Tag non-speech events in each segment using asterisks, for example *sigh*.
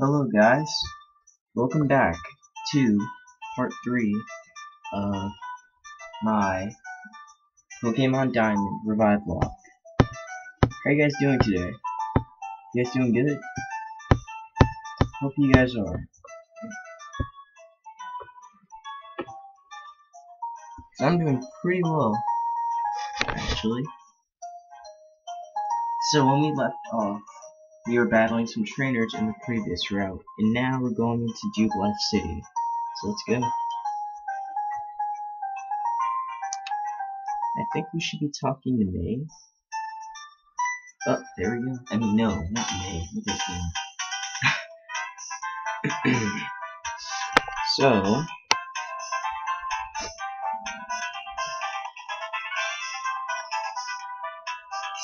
Hello guys, welcome back to part 3 of my Pokemon Diamond Revivelocke. How are you guys doing today? You guys doing good? Hope you guys are. So I'm doing pretty well, actually. So when we left off, we were battling some trainers in the previous route, and now we're going into Jubilife City. So let's go. I think we should be talking to May. Oh, there we go. I mean, no, not May. Look at so,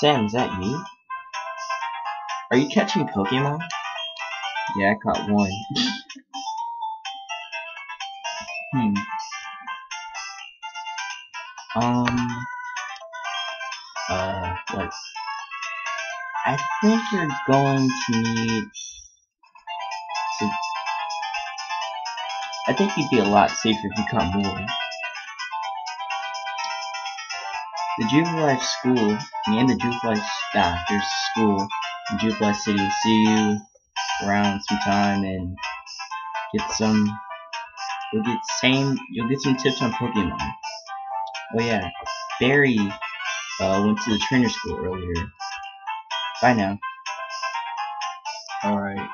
Sam, is that you? Are you catching Pokemon? Yeah, I caught one. hmm. Um. Uh, what? I think you're going to need to. I think you'd be a lot safer if you caught more. The Jubilife School, and the Jubilife staff, there's school Jubilife City. See you around sometime and get some. You'll get same. You'll get some tips on Pokemon. Oh yeah, Barry uh, went to the trainer school earlier. Bye now. Alright.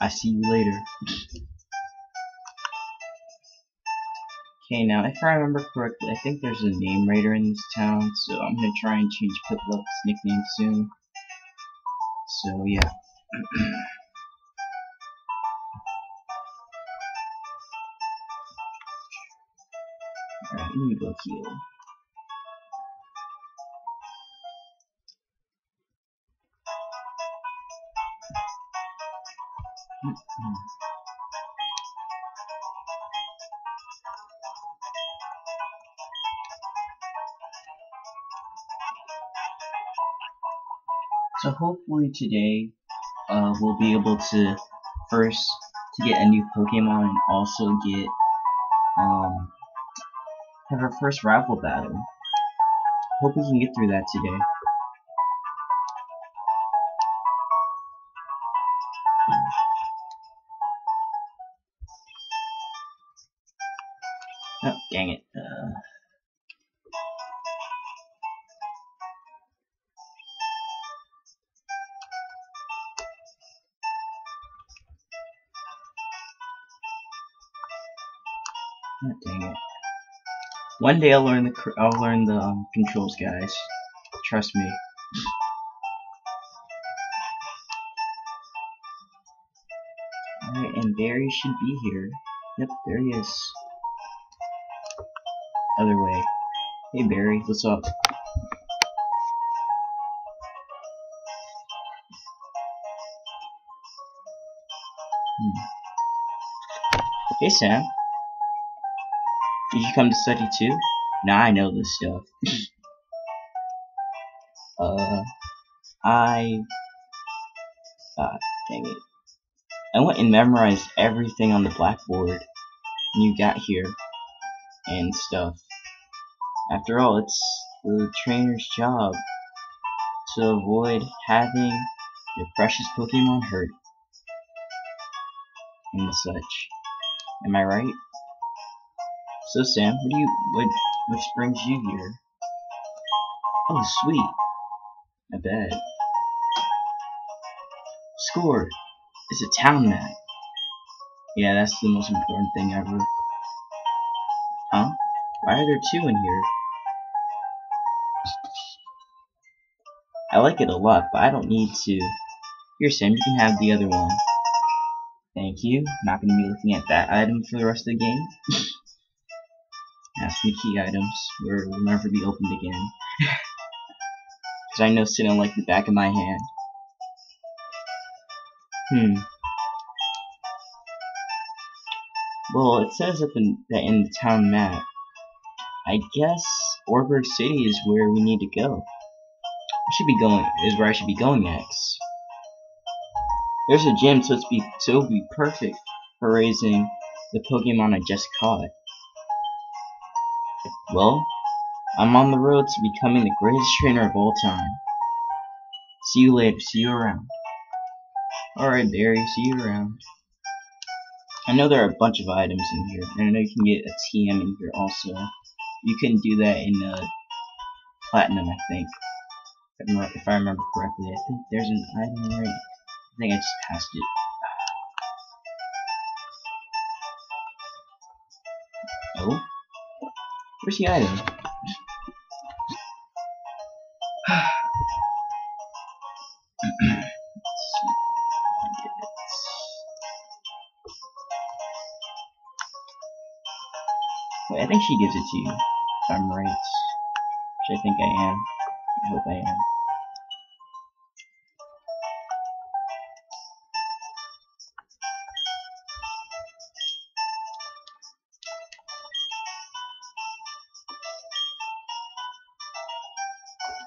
I see you later. Okay, now if I remember correctly, I think there's a name rater in this town, so I'm gonna try and change Piplup's nickname soon. So yeah. Alright, let me go heal. Mm -mm. So hopefully today uh, we'll be able to first to get a new Pokemon and also get um, have our first rival battle. Hope we can get through that today. Oh, dang it. One day I'll learn the I'll learn the um, controls, guys. Trust me. Alright, and Barry should be here. Yep, there he is. Other way. Hey Barry, what's up? Hmm. Hey Sam. Did you come to study too? Now I know this stuff. *clears throat* uh, I... Ah, dang it. I went and memorized everything on the blackboard when you got here and stuff. After all, it's the trainer's job to avoid having your precious Pokemon hurt and such. Am I right? So Sam, what do you what which brings you here? Oh sweet. I bet. Score! It's a town map. Yeah, that's the most important thing ever. Huh? Why are there two in here? I like it a lot, but I don't need to. Here, Sam, you can have the other one. Thank you. Not going to be looking at that item for the rest of the game. *laughs* That's the key items, where it will never be opened again. *laughs* Because I know Sinnoh like the back of my hand. Hmm. Well, it says up in, that in the town map. I guess Oreburgh City is where we need to go. I should be going is where I should be going next. There's a gym, so it's be so it'll be perfect for raising the Pokemon I just caught. Well, I'm on the road to becoming the greatest trainer of all time. See you later. See you around. Alright, Barry. See you around. I know there are a bunch of items in here, and I know you can get a TM in here also. You can do that in uh, Platinum, I think. If I remember correctly. I think there's an item right. I think I just passed it. Oh? Where's the item? Wait, I think she gives it to you, if I'm right. Which I think I am. I hope I am.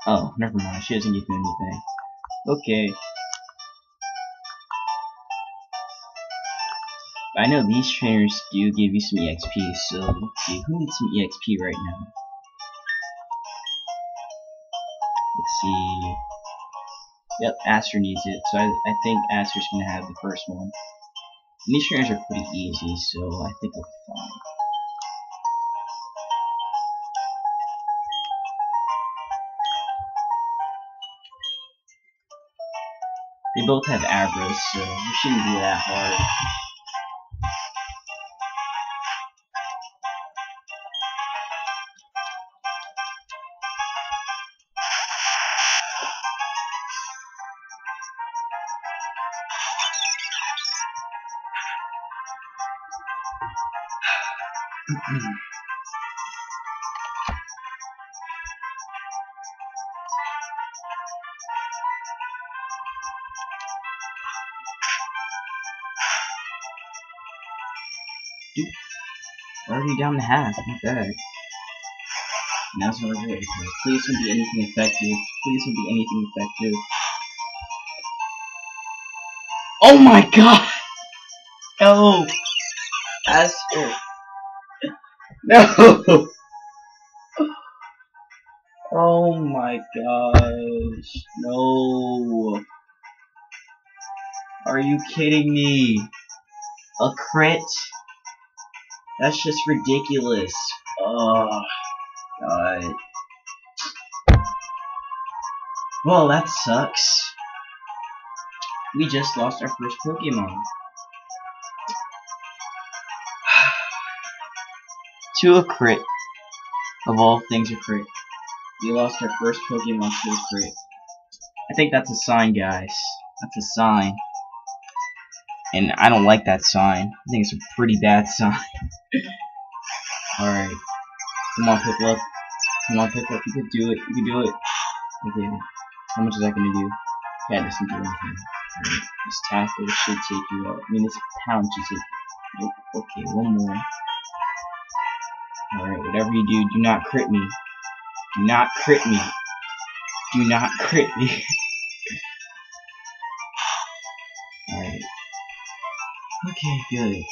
Oh, never mind. She doesn't give me anything. Okay. I know these trainers do give you some EXP, so let's see. Who needs some EXP right now? Let's see. Yep, Aster needs it, so I, I think Aster's gonna have the first one. And these trainers are pretty easy, so I think we'll be fine. They both have Abras, so it shouldn't be that hard. Dude, *clears throat* already down the half, not bad. Now it's not ready. Please don't be anything effective. Please don't be anything effective. Oh my god! No! Aster! *laughs* No! Oh my gosh. No. Are you kidding me? A crit? That's just ridiculous. Oh, God. Well, that sucks. We just lost our first Pokemon. *sighs* to a crit. Of all things, a crit. We lost our first Pokemon to a crit. I think that's a sign, guys. That's a sign. And I don't like that sign. I think it's a pretty bad *laughs* sign. Alright. Come on, Piplup. Come on, Piplup. You can do it. You can do it. Okay. How much is that gonna do? Yeah, it doesn't do anything. Alright. This tackle should take you out. I mean, this pound should take Nope. Oh, okay, one more. Alright, whatever you do, do not crit me. Do not crit me. Do not crit me. *laughs* Okay, good.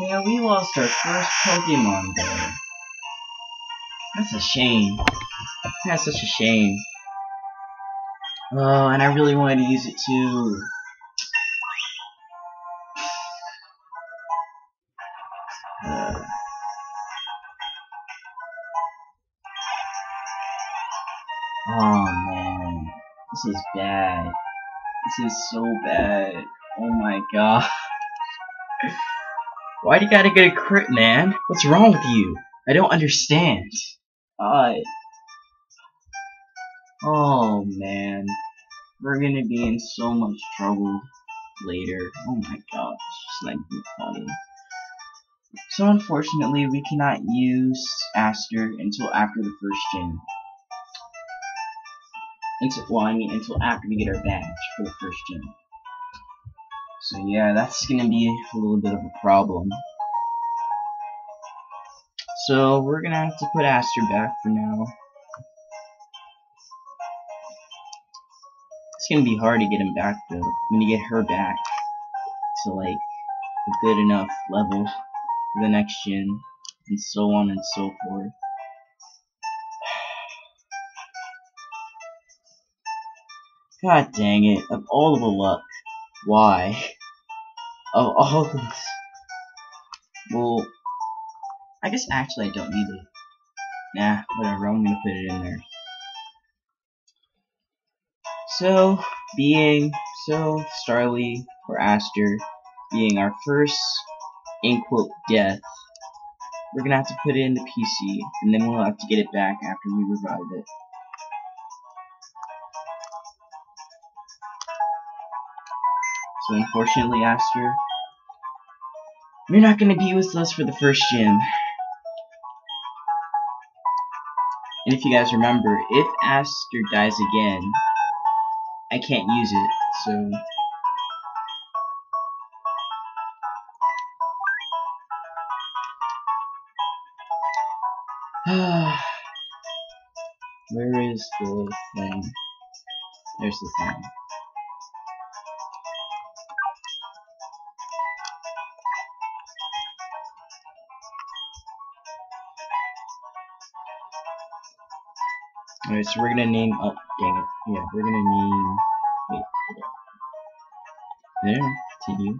Man, we lost our first Pokemon there. That's a shame. That's such a shame. Oh, and I really wanted to use it too. Uh, oh man, this is bad. This is so bad. Oh my god. Why do you gotta get a crit, man? What's wrong with you? I don't understand. God. Oh man. We're gonna be in so much trouble later. Oh my god, It's just not even funny. So unfortunately, we cannot use Aster until after the first gym. Until, well, I mean, until after we get our badge for the first gym. So yeah, that's gonna be a little bit of a problem. So we're gonna have to put Aster back for now. It's gonna be hard to get him back though. I'm gonna get her back to like a good enough level for the next gen, and so on and so forth. *sighs* God dang it, of all of the luck, why? *laughs* Of oh, all of oh, this. *laughs* Well, I guess actually I don't need it. Nah, whatever, I'm gonna put it in there. So, being, so, Starly, or Aster, being our first, in quote, death, we're gonna have to put it in the PC, and then we'll have to get it back after we revive it. So unfortunately, Aster, you're not gonna be with us for the first gym. And if you guys remember, if Aster dies again, I can't use it, so... *sighs* Where is the thing? There's the thing. Alright, so we're gonna name. Oh, dang it. Yeah, we're gonna name. Wait. There, continue.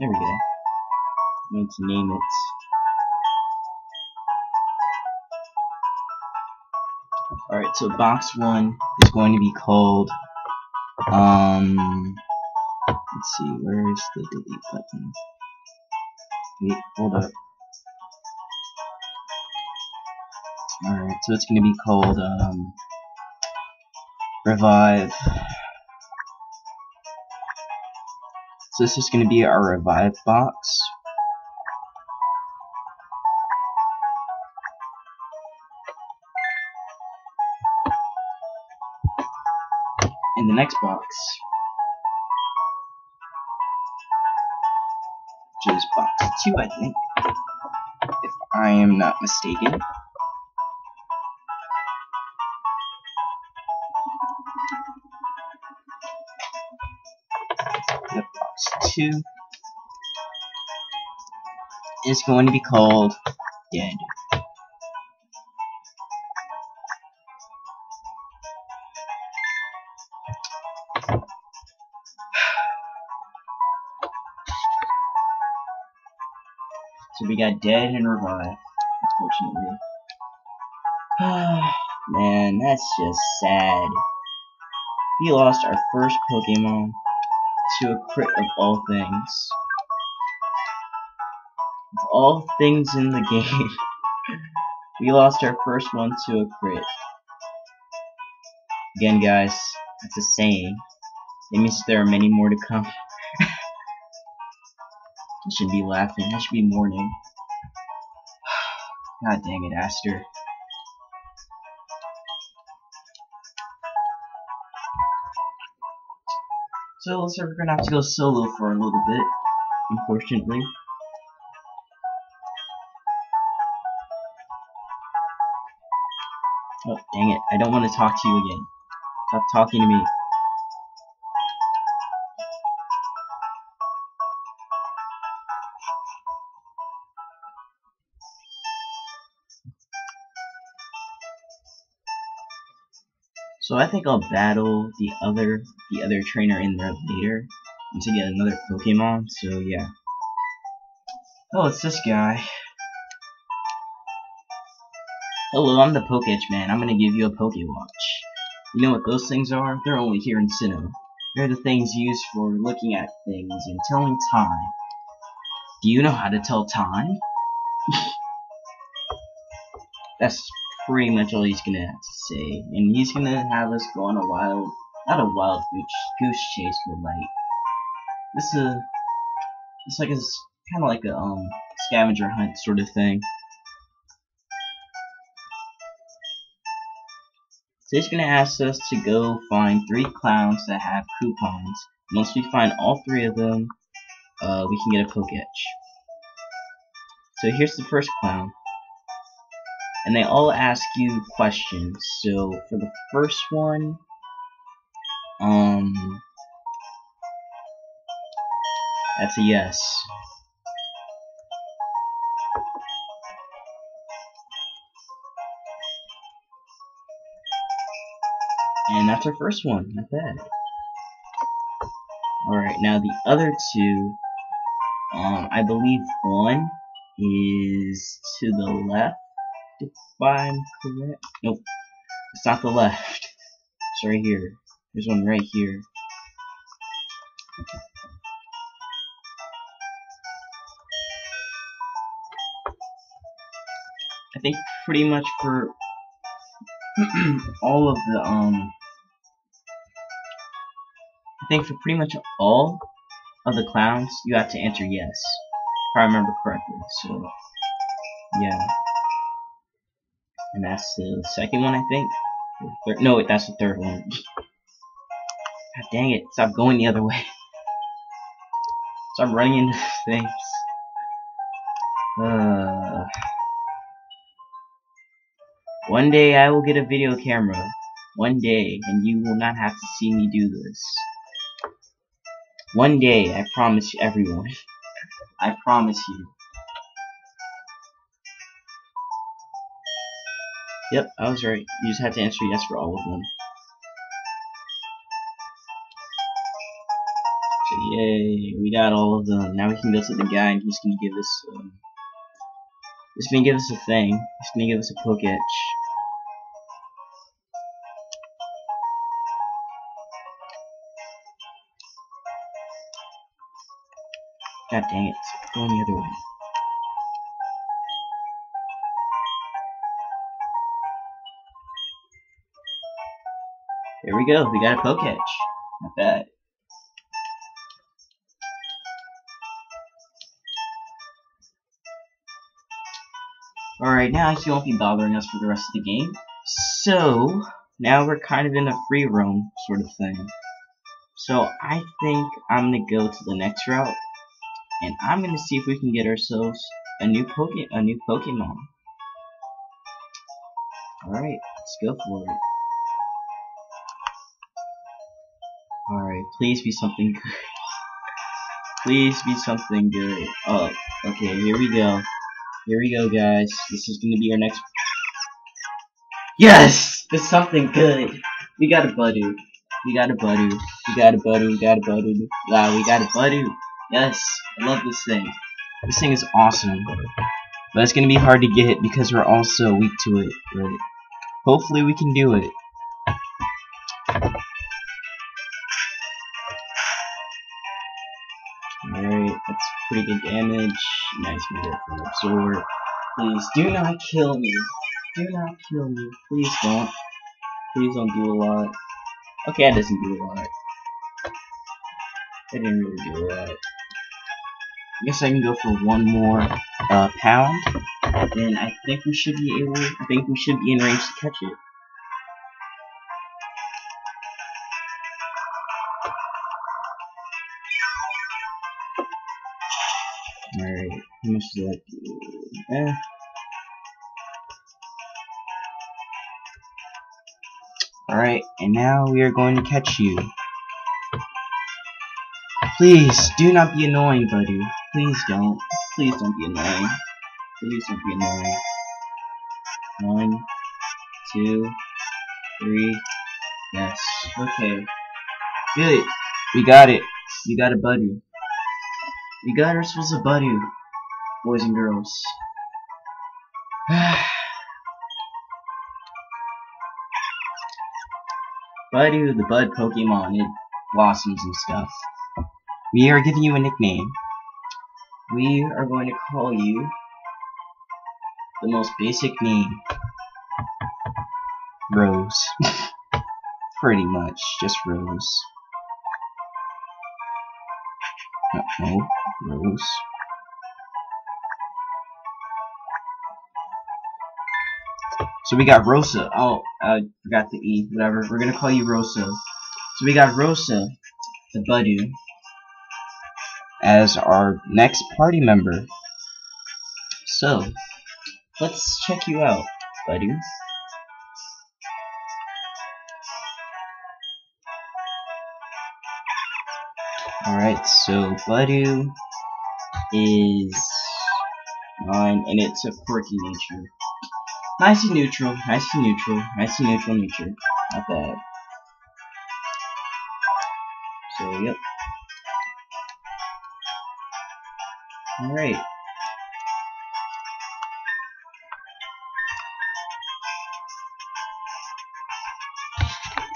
There we go. I'm going to name it. Alright, so box one is going to be called. Um. Let's see, where's the delete button? Wait, hold up. Alright, so it's going to be called, um, Revive. So this is going to be our Revive box. In the next box, which is box 2, I think, if I am not mistaken. Two is going to be called Dead. So we got Dead and Revive, unfortunately. *sighs* Man, that's just sad. We lost our first Pokemon to a crit of all things. Of all things in the *laughs* game, we lost our first one to a crit. Again, guys, that's a saying. It means there are many more to come. *laughs* I shouldn't be laughing. I should be mourning. *sighs* God dang it, Aster. So looks like we're gonna have to go solo for a little bit, unfortunately. Oh, dang it. I don't want to talk to you again. Stop talking to me. So I think I'll battle the other the other trainer in there later and to get another Pokemon, so yeah. Oh, it's this guy. Hello, I'm the Poketch man. I'm gonna give you a Pokewatch. You know what those things are? They're only here in Sinnoh. They're the things used for looking at things and telling time. Do you know how to tell time? *laughs* That's pretty much all he's gonna have to say. And he's gonna have us go on a wild, not a wild goose, goose chase, but like, this is, it's like a, kind of like a, um, scavenger hunt sort of thing. So he's gonna ask us to go find three clowns that have coupons. Once we find all three of them, uh, we can get a Poketch. So here's the first clown. And they all ask you questions. So for the first one, um, that's a yes. And that's our first one, not bad. Alright, now the other two, um, I believe one is to the left, if I'm correct. Nope, it's not the left. It's right here. There's one right here. I think pretty much for *clears throat* all of the um I think for pretty much all of the clowns you have to answer yes if I remember correctly so yeah and that's the second one I think third, no wait that's the third one god dang it stop going the other way *laughs* stop running into *laughs* things uh one day I will get a video camera. One day, and you will not have to see me do this. One day, I promise everyone. *laughs* I promise you. Yep, I was right. You just have to answer yes for all of them. So yay, we got all of them. Now we can go to the guy and he's gonna give us um, he's gonna give us a thing. He's gonna give us a Poketch. God dang it, it's going the other way. There we go, we got a Poketch. Not bad. Alright, now he won't be bothering us for the rest of the game. So, now we're kind of in a free roam sort of thing. So, I think I'm gonna go to the next route and I'm gonna see if we can get ourselves a new Poke a new Pokemon. Alright, let's go for it. Alright, please be something good. please be something good. Oh, okay, here we go. Here we go, guys. This is gonna be our next. Yes! There's something good. We got a Budew. We got a Budew. We got a Budew. We got a Budew. Wow, we got a Budew. Yes, I love this thing. This thing is awesome. But it's gonna be hard to get because we're all so weak to it. But hopefully we can do it. Pretty good damage. Nice move from Absorb. Please do not kill me. Do not kill me. Please don't. Please don't do a lot. Okay, that doesn't do a lot. It didn't really do a lot. I guess I can go for one more uh, pound, and I think we should be able. I think we should be in range to catch it. That? Eh. Alright, and now we are going to catch you. Please, do not be annoying, buddy. Please don't. Please don't be annoying. Please don't be annoying. One, two, three. Yes. Okay. Good. We got it. We got a buddy. We got ourselves a Budew, boys and girls. *sighs* Budew, the Bud Pokemon, it blossoms and stuff. We are giving you a nickname. We are going to call you the most basic name. Rose. *laughs* Pretty much, just Rose. No, Rose. So we got Rosa. Oh, I forgot the E. Whatever. We're gonna call you Rosa. So we got Rosa, the Budew as our next party member. So, let's check you out. buddy. Alright, so Budew is nine, and it's a quirky nature. Nice and neutral, nice and neutral, nice and neutral nature. Not bad. So, yep. Alright.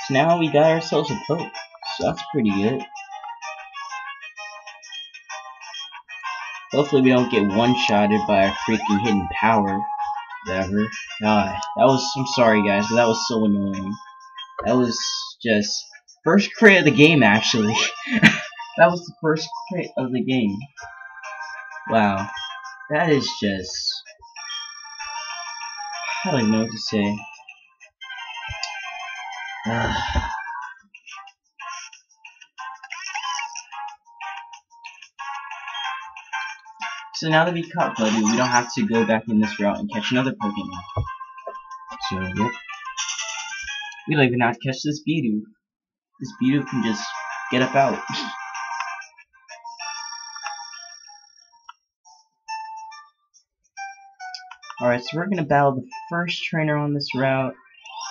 So now we got ourselves a Poke. So that's pretty good. Hopefully we don't get one-shotted by a freaking hidden power. Whatever. God, that was, I'm sorry guys, but that was so annoying. That was just, first crit of the game actually. *laughs* that was the first crit of the game. Wow. That is just, I don't know what to say. Uh, *sighs* So now that we caught Buddy, we don't have to go back in this route and catch another Pokemon. So, yep. We don't even have to catch this Bidoof. This Bidoof can just get up out. *laughs* Alright, so we're gonna battle the first trainer on this route,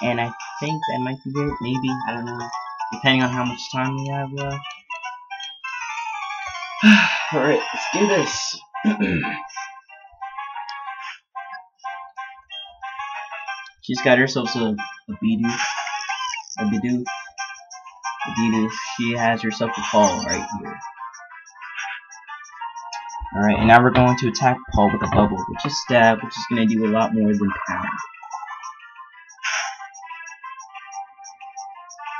and I think that might be it, maybe, I don't know, depending on how much time we have left. Uh, *sighs* alright, let's do this. *clears throat* She's got herself a, a Bidoof. A Bidoof. A Bidoof. She has herself a Paul right here. Alright, and now we're going to attack Paul with a bubble, which is stab, which is going to do a lot more than pound.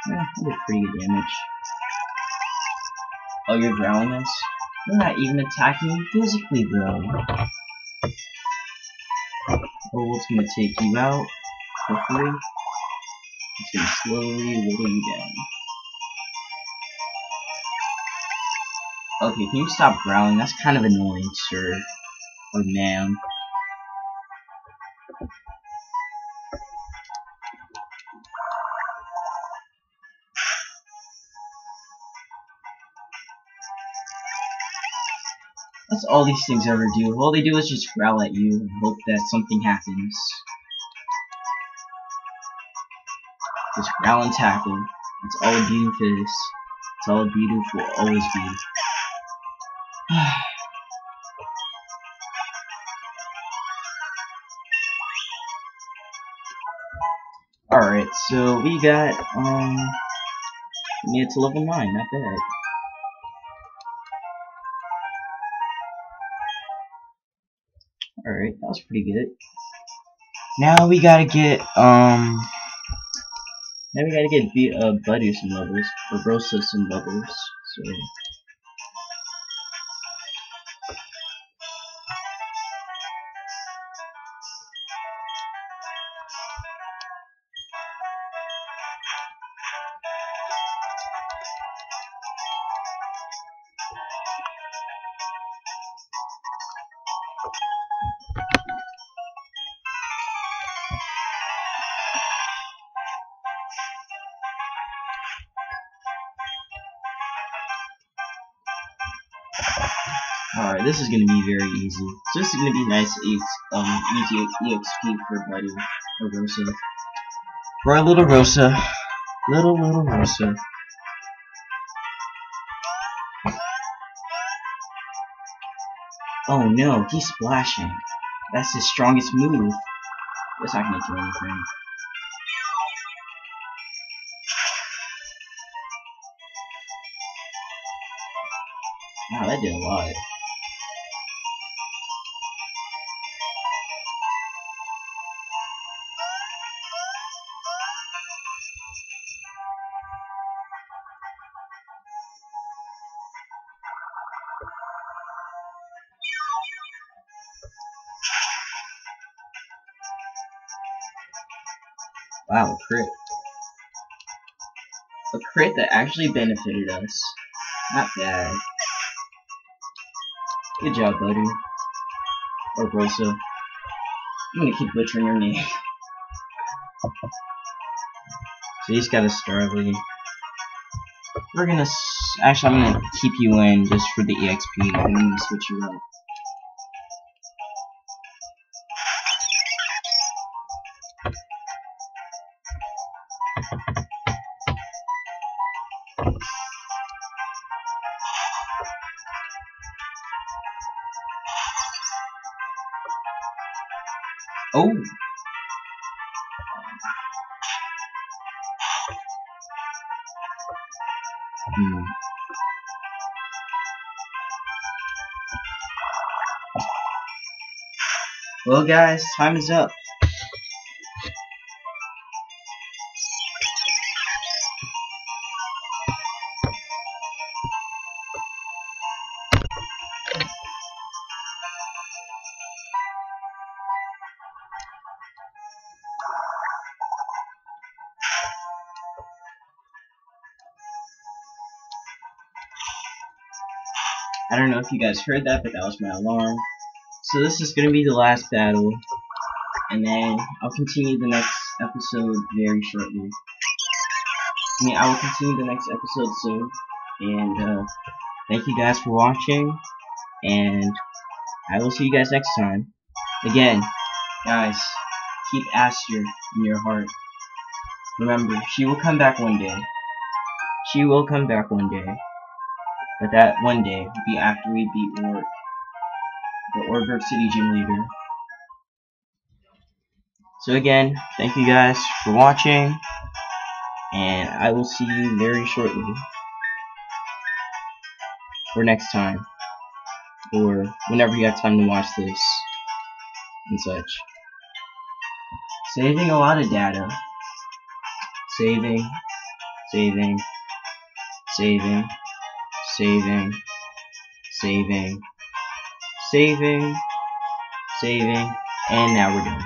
Yeah, did pretty good damage. Oh, you're growling us? You're not even attacking physically, bro. Oh, it's gonna take you out, hopefully. It's gonna slowly whittle you down. Okay, can you stop growling? That's kind of annoying, sir. Or ma'am. All these things ever do. All they do is just growl at you and hope that something happens. Just growl and tackle. It's all a is. That's all a will always be. *sighs* Alright, so we got, um, made it to level 9, not bad. Alright, that was pretty good. Now we gotta get, um... Now we gotta get B uh, Buddy some levels, or Rosa some levels, so... Alright, this is gonna be very easy. So this is gonna be nice, um, easy EXP for Buddy, or Rosa. For our little Rosa. Little, little Rosa. Oh no, he's splashing. That's his strongest move. That's not gonna do anything. That did a lot. Wow, crit. A crit that actually benefited us. Not bad. Good job, buddy. Or Brosa. I'm gonna keep butchering your knee. *laughs* so he's got a Starly. We're gonna... Actually, I'm gonna keep you in just for the EXP and then switch you out. Well guys, time is up. If you guys heard that, but that was my alarm. So this is going to be the last battle, and then I'll continue the next episode very shortly. I mean, I will continue the next episode soon, and uh, thank you guys for watching, and I will see you guys next time. Again, guys, keep Aster in your heart. Remember, she will come back one day. She will come back one day. But that one day will be after we beat the Oreburgh City Gym Leader. So again, thank you guys for watching, and I will see you very shortly. Or next time. Or whenever you have time to watch this. And such. Saving a lot of data. Saving. Saving. Saving saving, saving, saving, saving, and now we're done.